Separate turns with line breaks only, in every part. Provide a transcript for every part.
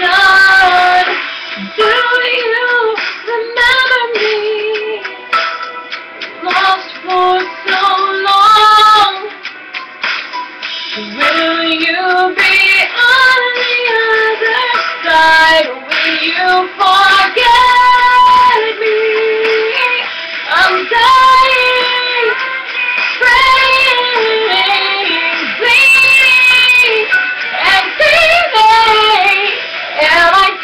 Lord, do you remember me? Lost for so long. Will you be on the other side? Will you fall?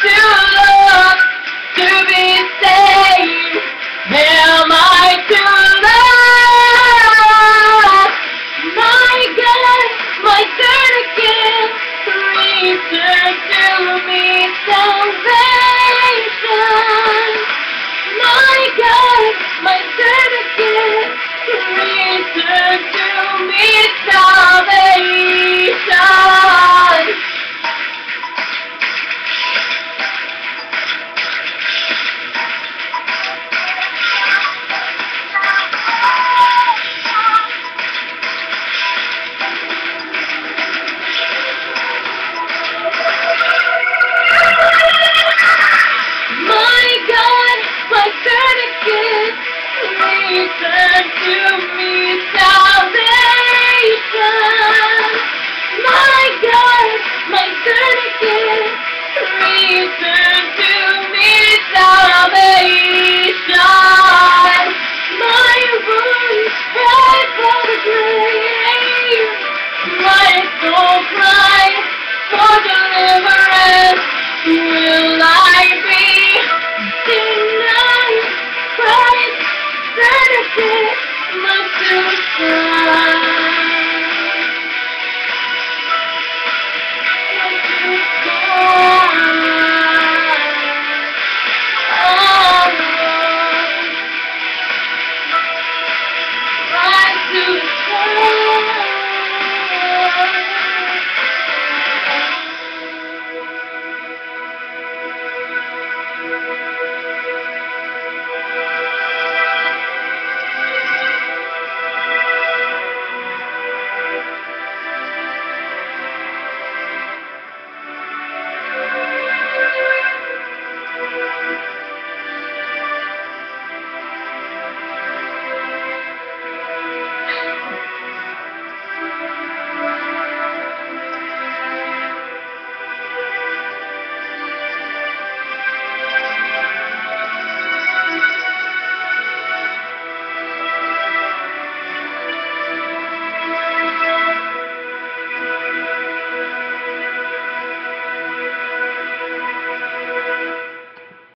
Still love. My God, my reason.